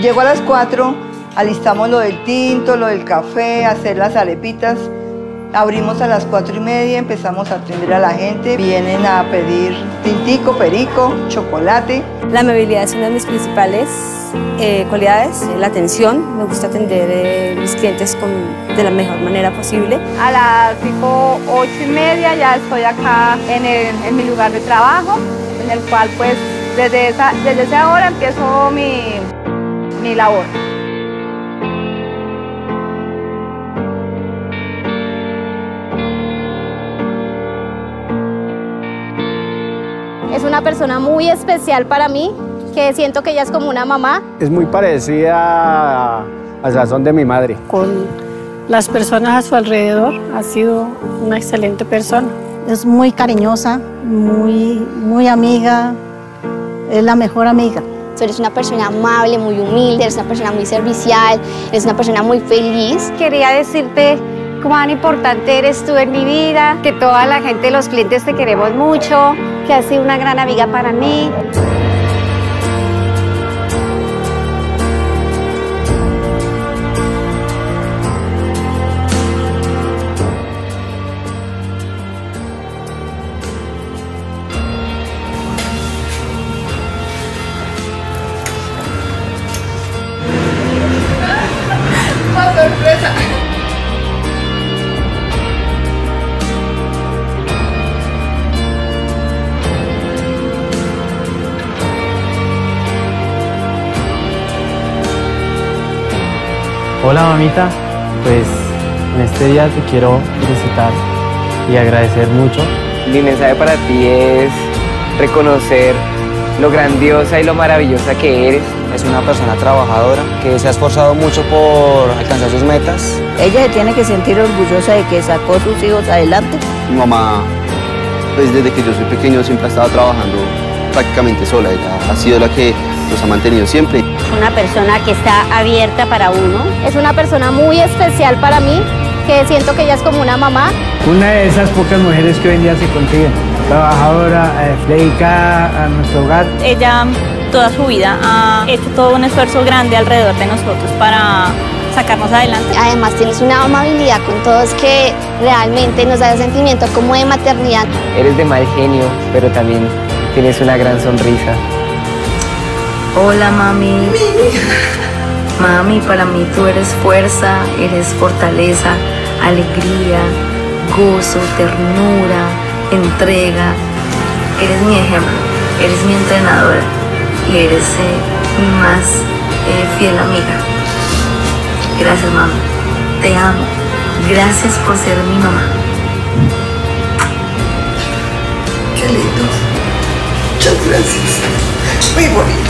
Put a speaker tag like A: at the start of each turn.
A: Llego a las 4, alistamos lo del tinto, lo del café, hacer las arepitas. Abrimos a las 4 y media, empezamos a atender a la gente. Vienen a pedir tintico, perico, chocolate.
B: La amabilidad es una de mis principales eh, cualidades. La atención, me gusta atender a mis clientes de la mejor manera posible.
C: A las tipo 8 y media ya estoy acá en, en mi lugar de trabajo, en el cual pues desde esa, desde esa hora empiezo mi, mi labor.
D: Es una persona muy especial para mí, que siento que ella es como una mamá.
E: Es muy parecida al sazón de mi madre.
F: Con las personas a su alrededor ha sido una excelente persona.
G: Es muy cariñosa, muy, muy amiga, es la mejor amiga.
H: Tú eres una persona amable, muy humilde, eres una persona muy servicial, eres una persona muy feliz.
I: Quería decirte cuán importante eres tú en mi vida, que toda la gente, los clientes te queremos mucho, que has sido una gran amiga para mí.
J: Hola mamita, pues en este día te quiero felicitar y agradecer mucho.
K: Mi mensaje para ti es reconocer lo grandiosa y lo maravillosa que eres.
L: Es una persona trabajadora que se ha esforzado mucho por alcanzar sus metas.
G: Ella se tiene que sentir orgullosa de que sacó a sus hijos adelante.
M: Mi mamá, pues desde que yo soy pequeño siempre ha estado trabajando prácticamente sola. Ella ha sido la que nos ha mantenido siempre.
I: Una persona que está abierta para uno.
D: Es una persona muy especial para mí, que siento que ella es como una mamá.
E: Una de esas pocas mujeres que hoy en día se consiguen. Trabajadora, eh, dedicada a nuestro hogar.
B: Ella toda su vida ha hecho todo un esfuerzo grande alrededor de nosotros para sacarnos adelante.
H: Además tienes una amabilidad con todos que realmente nos da el sentimiento como de maternidad.
K: Eres de mal genio, pero también tienes una gran sonrisa.
N: Hola mami. Mami, para mí tú eres fuerza, eres fortaleza, alegría, gozo, ternura, entrega. Eres mi ejemplo, eres mi entrenadora y eres eh, mi más eh, fiel amiga. Gracias mami, te amo. Gracias por ser mi mamá.
A: Qué